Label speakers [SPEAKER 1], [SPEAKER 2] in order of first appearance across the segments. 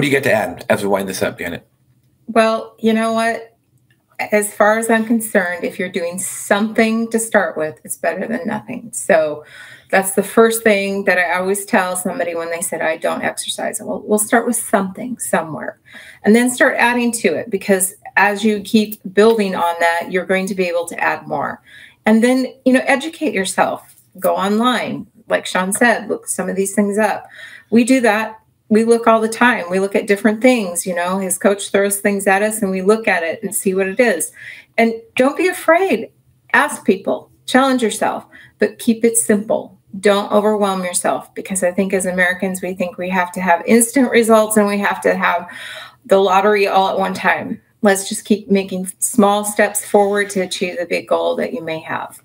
[SPEAKER 1] What do you get to add as we wind this up, Janet?
[SPEAKER 2] Well, you know what? As far as I'm concerned, if you're doing something to start with, it's better than nothing. So that's the first thing that I always tell somebody when they said, I don't exercise. Well, we'll start with something somewhere and then start adding to it because as you keep building on that, you're going to be able to add more. And then, you know, educate yourself, go online. Like Shawn said, look some of these things up. We do that we look all the time. We look at different things, you know, his coach throws things at us and we look at it and see what it is. And don't be afraid. Ask people, challenge yourself, but keep it simple. Don't overwhelm yourself because I think as Americans, we think we have to have instant results and we have to have the lottery all at one time. Let's just keep making small steps forward to achieve the big goal that you may have.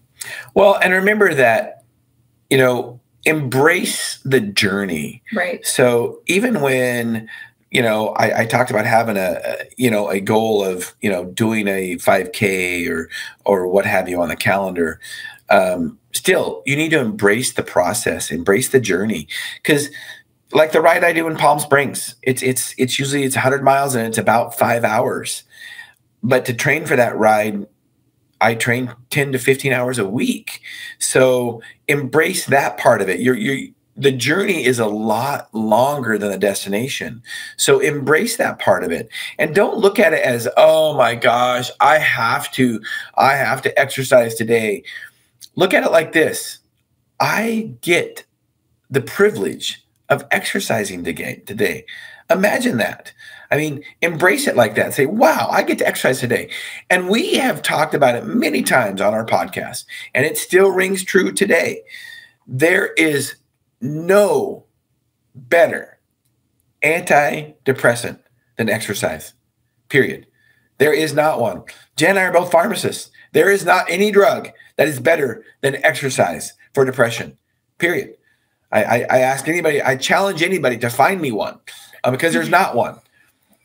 [SPEAKER 1] Well, and remember that, you know, embrace the journey.
[SPEAKER 2] Right.
[SPEAKER 1] So even when you know I, I talked about having a, you know a goal of you know doing a 5k or or what have you on the calendar um, still you need to embrace the process embrace the journey because like the ride i do in palm springs it's it's it's usually it's 100 miles and it's about five hours but to train for that ride I train 10 to 15 hours a week. So embrace that part of it. You're, you're, the journey is a lot longer than the destination. So embrace that part of it and don't look at it as, oh my gosh, I have to, I have to exercise today. Look at it like this. I get the privilege of exercising today. Imagine that. I mean, embrace it like that. Say, wow, I get to exercise today. And we have talked about it many times on our podcast, and it still rings true today. There is no better antidepressant than exercise, period. There is not one. Jen and I are both pharmacists. There is not any drug that is better than exercise for depression, period. I, I, I ask anybody, I challenge anybody to find me one uh, because there's not one.